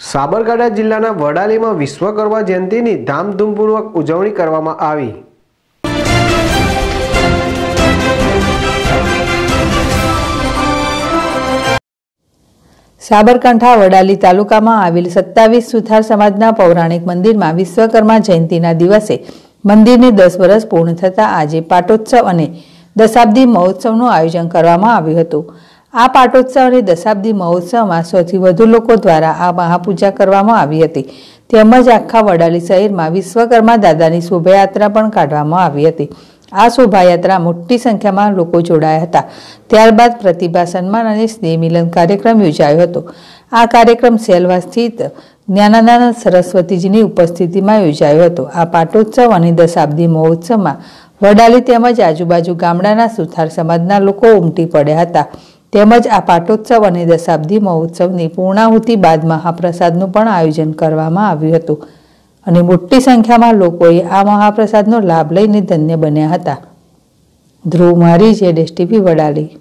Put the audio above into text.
સાબરકાંઠા જિલ્લાના વડાલીમાં વિશ્વકર્મા જયંતિની ધામધૂમપૂર્વક ઉજવણી કરવામાં આવી. સાબરકાંઠા વડાલી તાલુકામાં આવેલ સત્તાવીસ સુથાર સમાજના પૌરાણિક મંદિરમાં વિશ્વકર્મા જયંતિના દિવસે મંદિરને દસ વર્ષ પૂર્ણ થતાં આજે પાટોત્સવ અને દશાબ્દી મહોત્સવનું આયોજન કરવામાં આવ્યું હતું. આ પાટોત્સવ અને દશાબ્દી મહોત્સવમાં સૌથી વધુ લોકો દ્વારા આ મહાપૂજા કરવામાં આવી હતી. તેમજ આખા વડાલી શહેરમાં વિશ્વકર્મા દાદાની શોભાયાત્રા પણ કાઢવામાં આવી હતી. આ શોભાયાત્રા મોટી સંખ્યામાં લોકો જોડાયા હતા. ત્યારબાદ પ્રતિભા સન્માન અને સ્નેહ મિલન કાર્યક્રમ યોજાયો હતો. આ કાર્યક્રમ સેલવા સ્થિત જ્ઞાનાનંદ સરસ્વતીજીની ઉપસ્થિતિમાં યોજાયો હતો. આ પાટોત્સવ અને દશાબ્દી મહોત્સવમાં વડાલી તેમજ આજુબાજુ ગામડાના સુથાર સમાજના લોકો ઉમટી પડ્યા હતા. તેમજ આ પાટોત્સવ અને દશાબ્દી મહોત્સવની પૂર્ણાહુતિ બાદ મહાપ્રસાદનું પણ આયોજન કરવામાં આવ્યું હતું. અને મોટી સંખ્યામાં લોકોએ આ મહાપ્રસાદનો લાભ લઈને ધન્ય બન્યા હતા. ધ્રુવ મારી જેડ ટીવી, વડાલી.